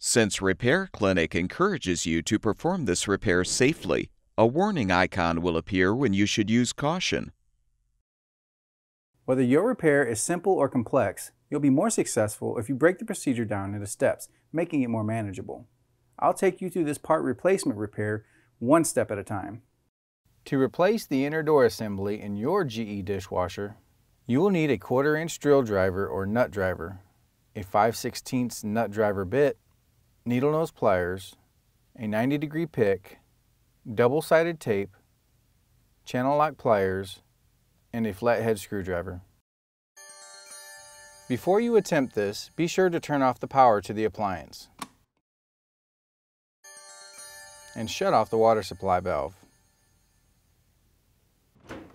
Since Repair Clinic encourages you to perform this repair safely, a warning icon will appear when you should use caution. Whether your repair is simple or complex, you'll be more successful if you break the procedure down into steps, making it more manageable. I'll take you through this part replacement repair one step at a time. To replace the inner door assembly in your GE dishwasher, you will need a quarter inch drill driver or nut driver, a 5 16 nut driver bit, needle nose pliers, a 90 degree pick, double-sided tape, channel lock pliers, and a flathead screwdriver. Before you attempt this, be sure to turn off the power to the appliance and shut off the water supply valve.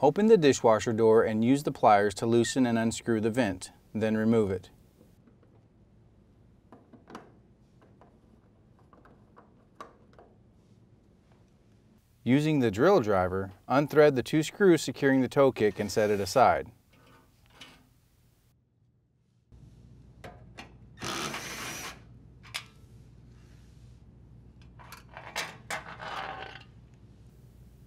Open the dishwasher door and use the pliers to loosen and unscrew the vent, then remove it. Using the drill driver, unthread the two screws securing the toe kick and set it aside.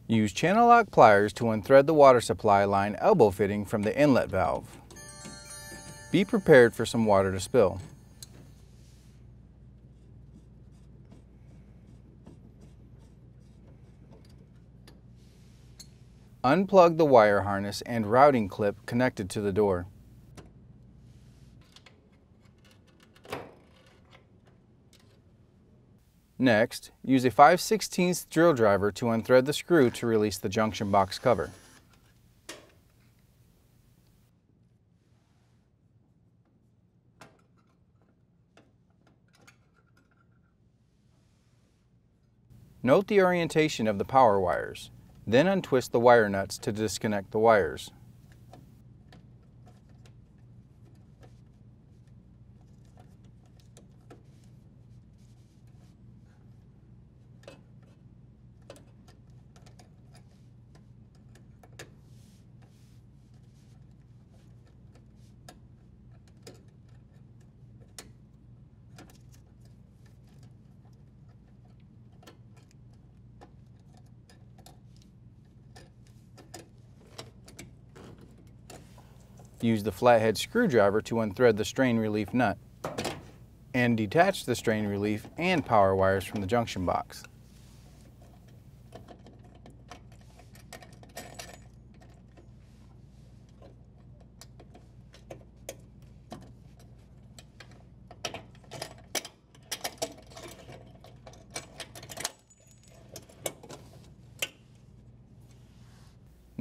Use channel lock pliers to unthread the water supply line elbow fitting from the inlet valve. Be prepared for some water to spill. Unplug the wire harness and routing clip connected to the door. Next, use a 5 16 drill driver to unthread the screw to release the junction box cover. Note the orientation of the power wires. Then untwist the wire nuts to disconnect the wires. Use the flathead screwdriver to unthread the strain relief nut and detach the strain relief and power wires from the junction box.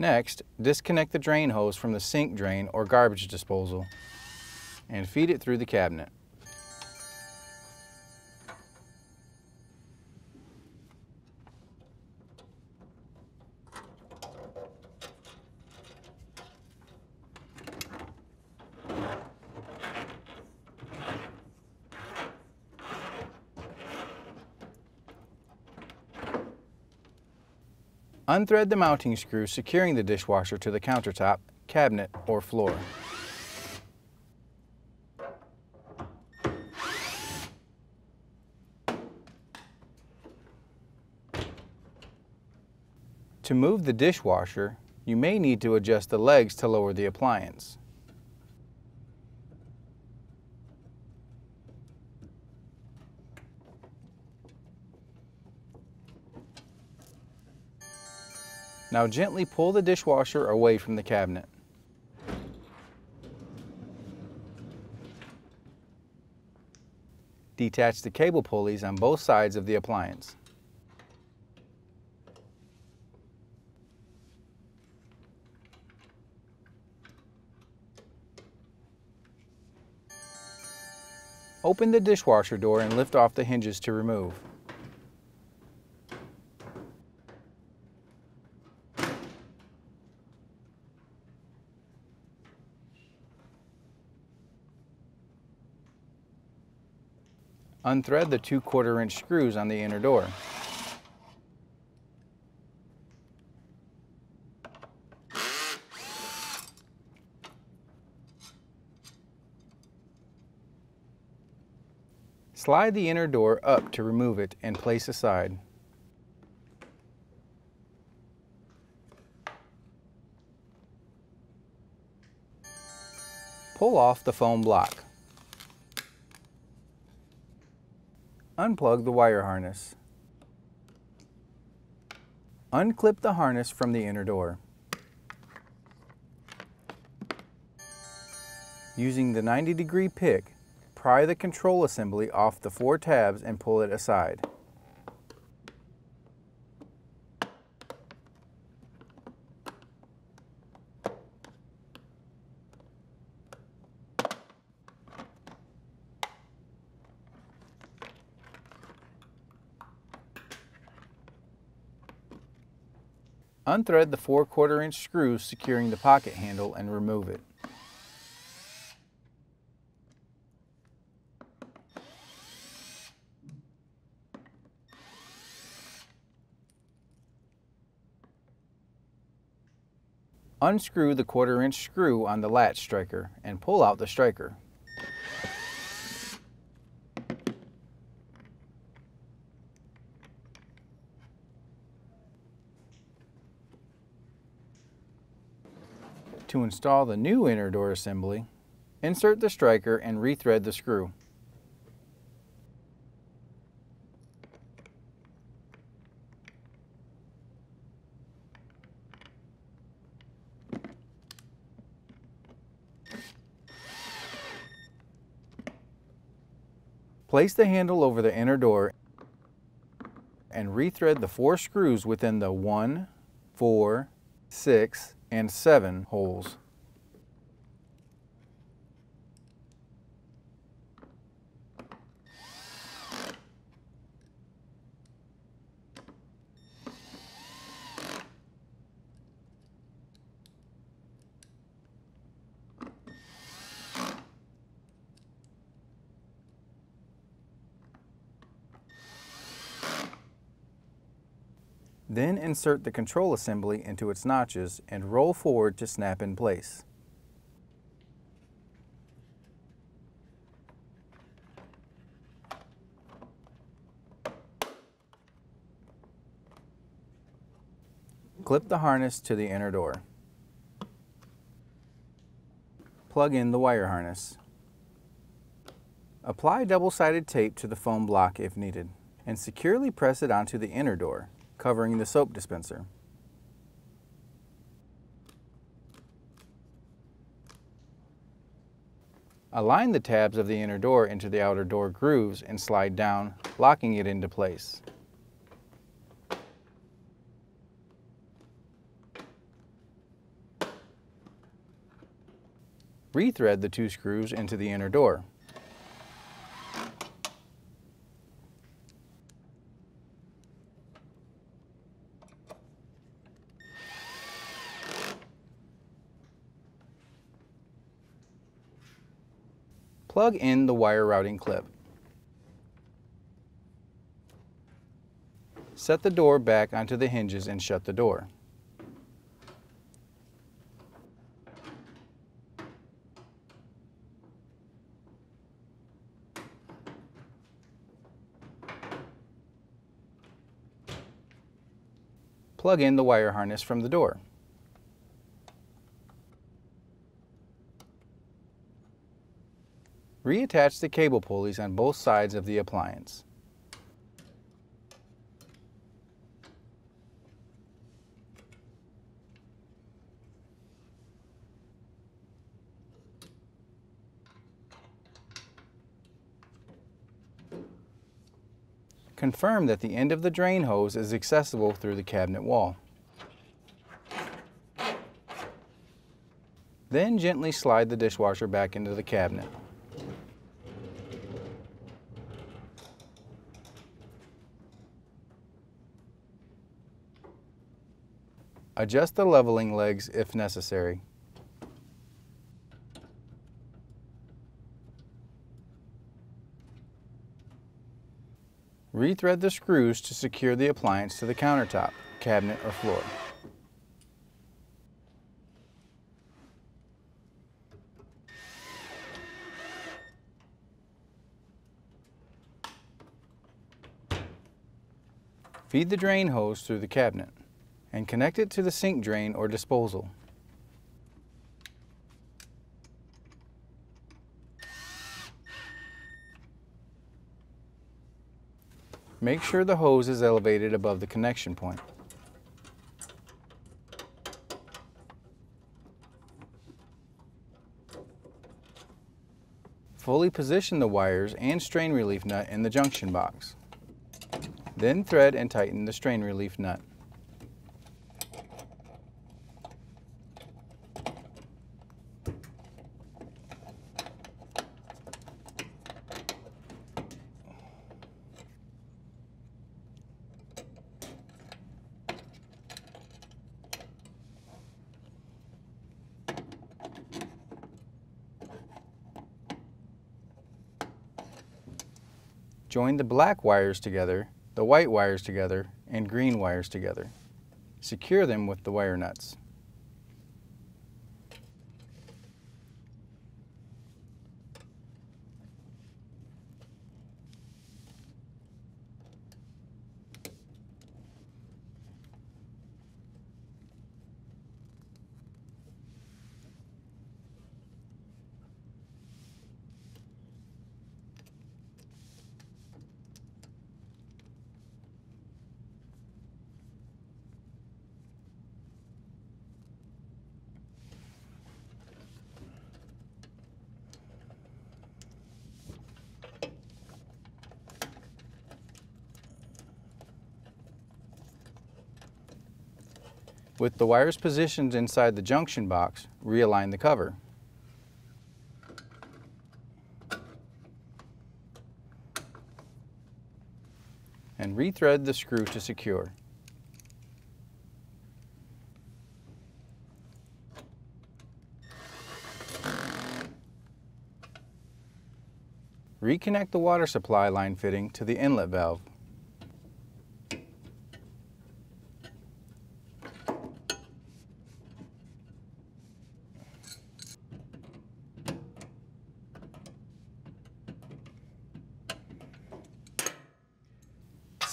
Next, disconnect the drain hose from the sink drain or garbage disposal and feed it through the cabinet. Unthread the mounting screw securing the dishwasher to the countertop, cabinet, or floor. To move the dishwasher, you may need to adjust the legs to lower the appliance. Now gently pull the dishwasher away from the cabinet. Detach the cable pulleys on both sides of the appliance. Open the dishwasher door and lift off the hinges to remove. Unthread the two quarter inch screws on the inner door. Slide the inner door up to remove it and place aside. Pull off the foam block. Unplug the wire harness. Unclip the harness from the inner door. Using the 90 degree pick, pry the control assembly off the four tabs and pull it aside. Unthread the 4 quarter inch screws securing the pocket handle and remove it. Unscrew the quarter inch screw on the latch striker and pull out the striker. To install the new inner door assembly, insert the striker and rethread the screw. Place the handle over the inner door and rethread the four screws within the 1, 4, 6, and 7 holes. Then insert the control assembly into its notches and roll forward to snap in place. Clip the harness to the inner door. Plug in the wire harness. Apply double-sided tape to the foam block if needed, and securely press it onto the inner door covering the soap dispenser. Align the tabs of the inner door into the outer door grooves and slide down, locking it into place. Rethread the two screws into the inner door. Plug in the wire routing clip. Set the door back onto the hinges and shut the door. Plug in the wire harness from the door. Reattach the cable pulleys on both sides of the appliance. Confirm that the end of the drain hose is accessible through the cabinet wall. Then gently slide the dishwasher back into the cabinet. Adjust the leveling legs if necessary. Rethread the screws to secure the appliance to the countertop, cabinet, or floor. Feed the drain hose through the cabinet and connect it to the sink drain or disposal. Make sure the hose is elevated above the connection point. Fully position the wires and strain relief nut in the junction box. Then thread and tighten the strain relief nut. Join the black wires together, the white wires together, and green wires together. Secure them with the wire nuts. With the wires positioned inside the junction box, realign the cover. And rethread the screw to secure. Reconnect the water supply line fitting to the inlet valve.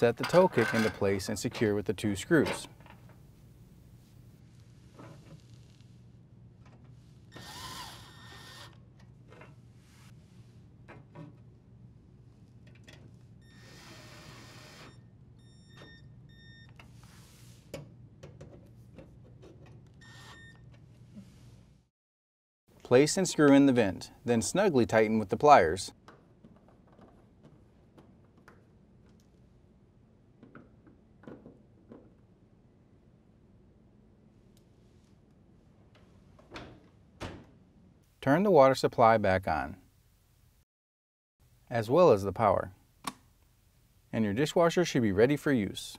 Set the toe kick into place and secure with the two screws. Place and screw in the vent, then snugly tighten with the pliers. Turn the water supply back on, as well as the power, and your dishwasher should be ready for use.